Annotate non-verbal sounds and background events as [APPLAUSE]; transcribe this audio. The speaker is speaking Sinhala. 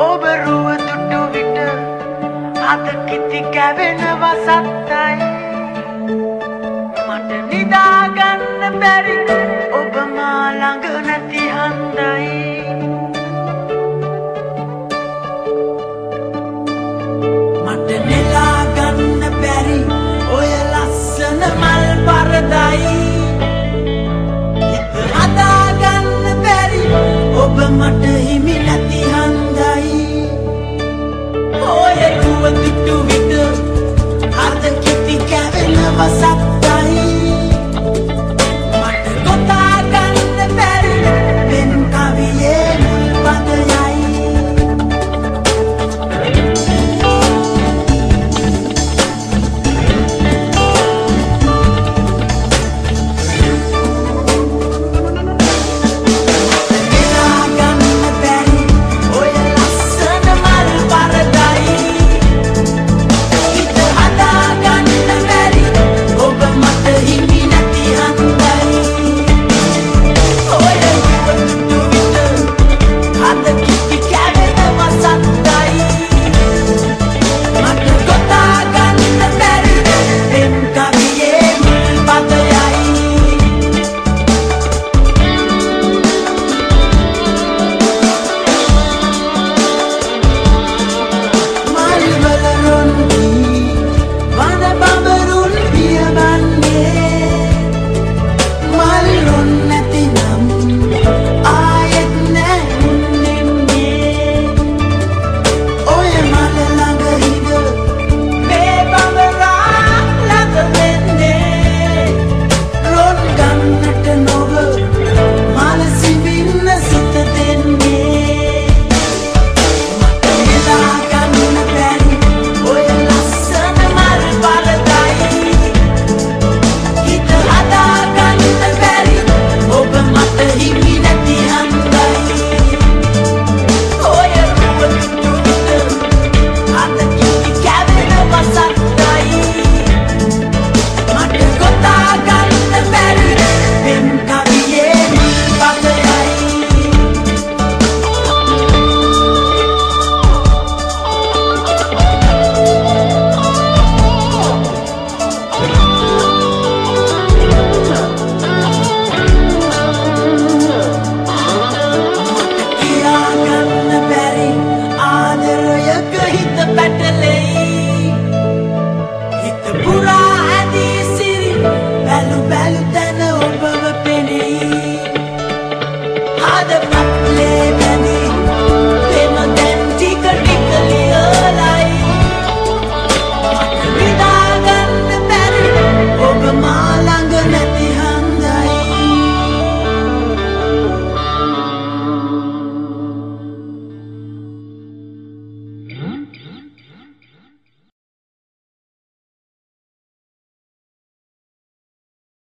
ඔබ රුව දුටු විට අද කිති කැවෙනවා සත්තයි. මට නිදාගන්න බැරි ඔබ මා ළඟ නැති හන්දයි. Oh. [LAUGHS]